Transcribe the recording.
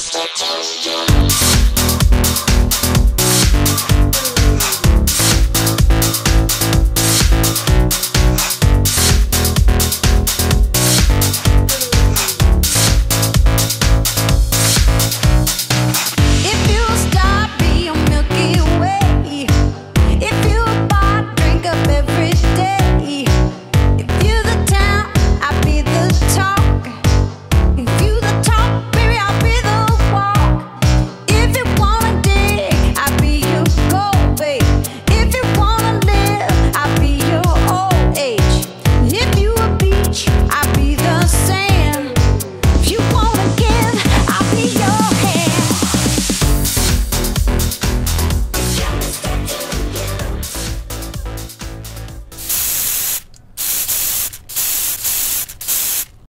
Mr. Toaster.